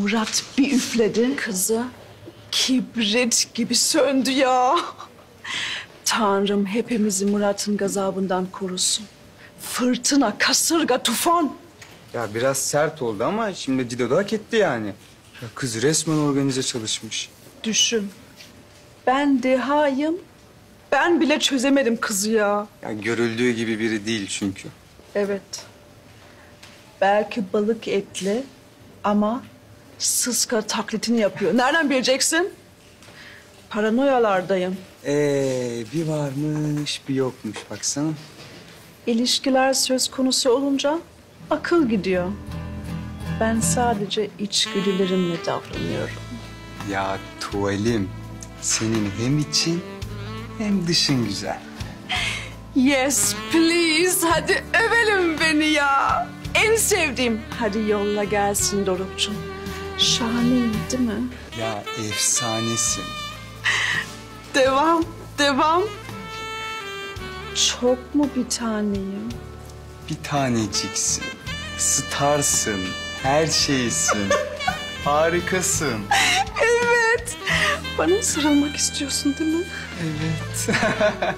Murat bir üfledi. Kızı. Kibrit gibi söndü ya. Tanrım hepimizi Murat'ın gazabından korusun. Fırtına, kasırga, tufan. Ya biraz sert oldu ama şimdi Dido da hak etti yani. Ya kız resmen organize çalışmış. Düşün. Ben dehayım. Ben bile çözemedim kızı ya. Ya görüldüğü gibi biri değil çünkü. Evet. Belki balık etli ama sıska taklitini yapıyor. Nereden bileceksin? Paranoyalardayım. Ee, bir varmış bir yokmuş baksana. İlişkiler söz konusu olunca akıl gidiyor. Ben sadece içgüdülerimle davranıyorum. Ya tuvalim senin hem için hem dışın güzel. Yes please hadi övelim beni ya. En sevdiğim. Hadi yolla gelsin Doruk'cum. Şahaneyim değil mi? Ya efsanesin. Devam, devam. Çok mu bir taneyim? Bir taneciksin. Starsın. Her şeysin. Harikasın. Evet. Bana sarılmak istiyorsun değil mi? Evet.